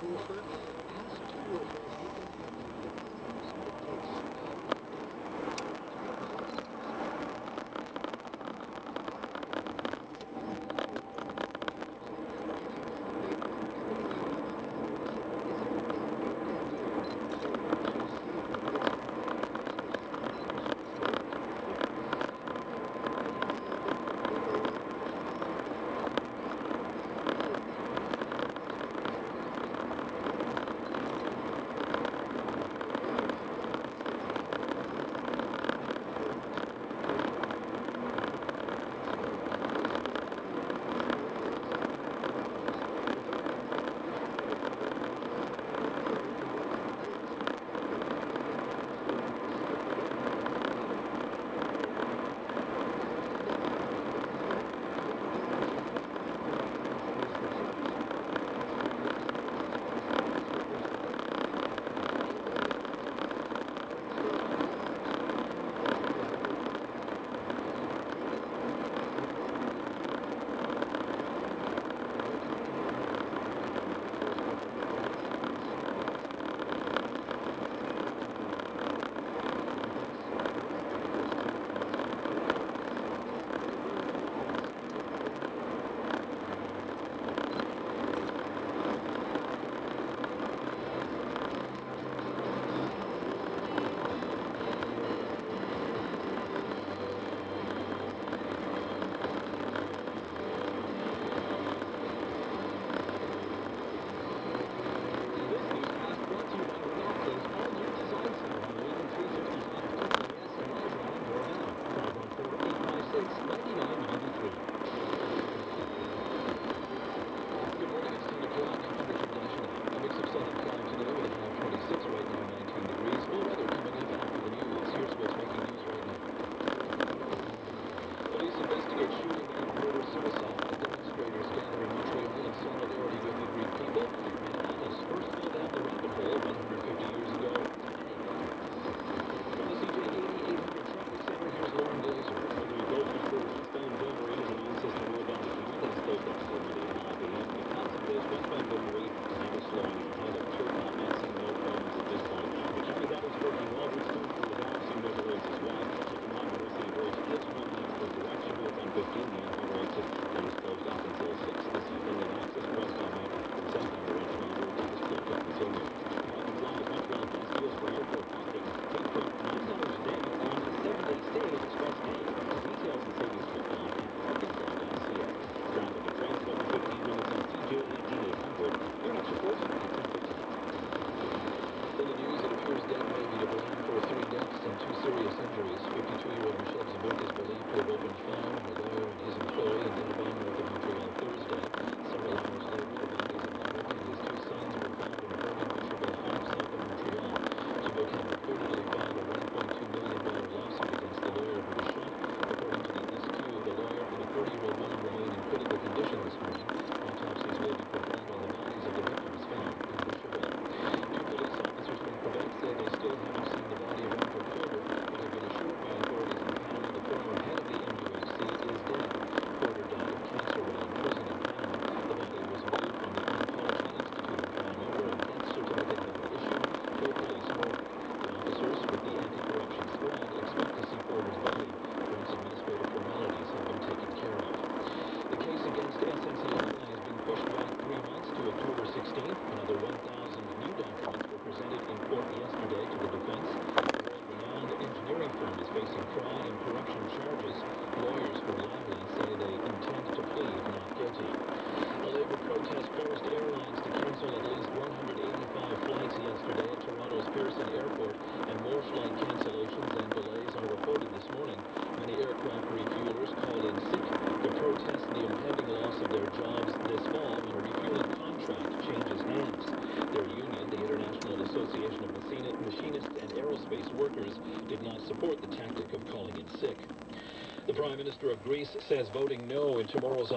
Google it? 15 units on road 6 from Dennis Cove until 6. This is bringing access westbound out from South Bound Road to this clip up until noon. Line is much rather fast deals for airport parking. Take from $9 a day on a seven-day stay at Express Day. Details and savings for on parkingsline.ca. Grounded and transferred 15 minutes on CJAD 800. Your next report's in the news, it appears death may be to blame for three deaths and two serious injuries. 52-year-old Michel Dubuc is believed to have opened fire on the his employ and in one were to Montreal Thursday. Several hours later, the bodies of and his two sons were found in a burning miserable homes south of Montreal. Dubuc had reportedly filed a $1.2 million lawsuit against the lawyer who was shot. According to the SQ, the lawyer and the 40-year-old woman remain in critical condition this morning. 16th, another 1,000 new documents were presented in court yesterday to the defense. The renowned engineering firm is facing fraud and corruption charges. Lawyers for the Senate machinists and aerospace workers did not support the tactic of calling in sick. The Prime Minister of Greece says voting no in tomorrow's